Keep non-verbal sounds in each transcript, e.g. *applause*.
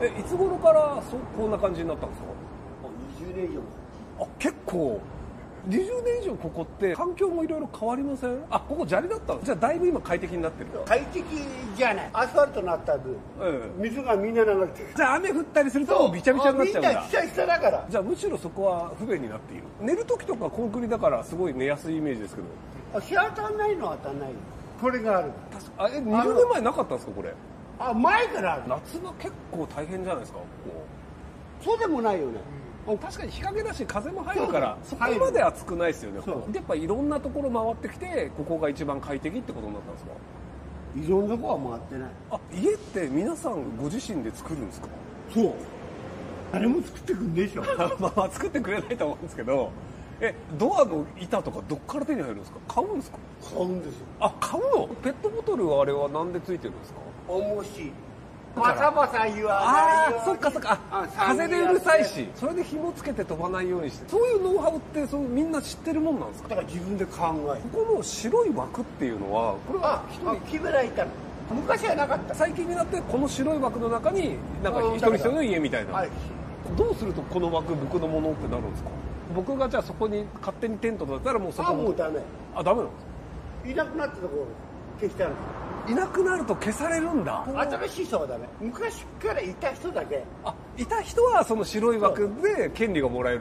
えいつ頃からそうこんな感じになったんですか？もう20年以上あ結構20年以上ここって環境もいろいろ変わりません？あここ砂利だったの？じゃあだいぶ今快適になってる。快適じゃない。アスファルトになった分、うん水がみんな流れてる。じゃあ雨降ったりするともうびちゃびちゃになっちゃうんだ。みんな下下だから。じゃあむしろそこは不便になっている。寝る時とかコンクリだからすごい寝やすいイメージですけど。日当たんないのは当たんない。よこれがある。確かあえ20年前なかったんですかこれ？あ前からある。夏場結構大変じゃないですかこそうでもないよね。こ確かに日陰だし風も入るからそこまで暑くないですよね。そう。やっぱいろんなところ回ってきてここが一番快適ってことになったんですか？いろんなとこは回ってない。あ家って皆さんご自身で作るんですか？そう。誰も作ってくんねえでしょ *laughs* まあ作ってくれないと思うんですけどえドアの板とかどっから手に入るんですか？買うんですか？買うんですよ。あ買うの？ペットボトルはあれはなんでついてるんですか？重しバサバサ言わあないよあそっかそっか。あ風でうるさいし。それで紐つけて飛ばないようにして。そういうノウハウってそうみんな知ってるもんなんですか？だから自分で考えここの白い枠っていうのはこれはあ一人。あ木村いたの昔はなかった。最近になってこの白い枠の中になんかうん一人一人の家みたいな、はいどうするとこの枠僕のものってなるんですか？僕がじゃあそこに勝手にテントだったらもうそこあもうダメ。あダメなんですいなくなったところ消してあるいなくなると消されるんだ。新しい人はダメ。昔からいた人だけ。あいた人はその白い枠で権利がもらえる。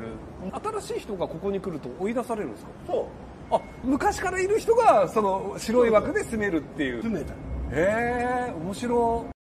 新しい人がここに来ると追い出されるんですか？そう。あ昔からいる人がその白い枠で住めるっていう。詰めた。へえ面白。い